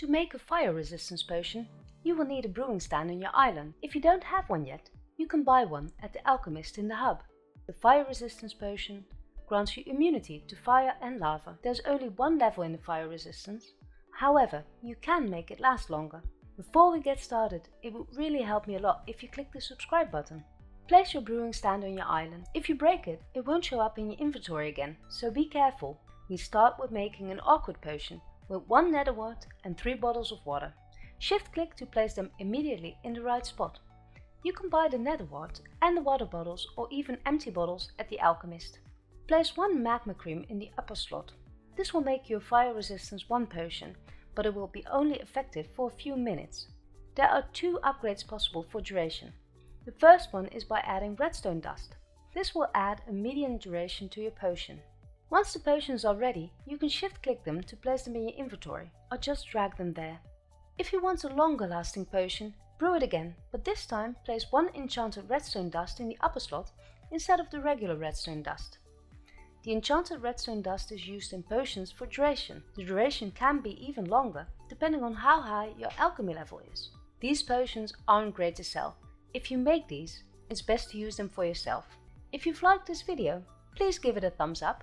To make a fire resistance potion, you will need a brewing stand on your island. If you don't have one yet, you can buy one at the alchemist in the hub. The fire resistance potion grants you immunity to fire and lava. There's only one level in the fire resistance, however, you can make it last longer. Before we get started, it would really help me a lot if you click the subscribe button. Place your brewing stand on your island. If you break it, it won't show up in your inventory again, so be careful. We start with making an awkward potion with one nether wart and three bottles of water. Shift click to place them immediately in the right spot. You can buy the nether wart and the water bottles or even empty bottles at the alchemist. Place one magma cream in the upper slot. This will make your fire resistance 1 potion, but it will be only effective for a few minutes. There are two upgrades possible for duration. The first one is by adding redstone dust. This will add a medium duration to your potion. Once the potions are ready, you can shift click them to place them in your inventory or just drag them there. If you want a longer lasting potion, brew it again, but this time place one enchanted redstone dust in the upper slot instead of the regular redstone dust. The enchanted redstone dust is used in potions for duration. The duration can be even longer, depending on how high your alchemy level is. These potions aren't great to sell. If you make these, it's best to use them for yourself. If you've liked this video, please give it a thumbs up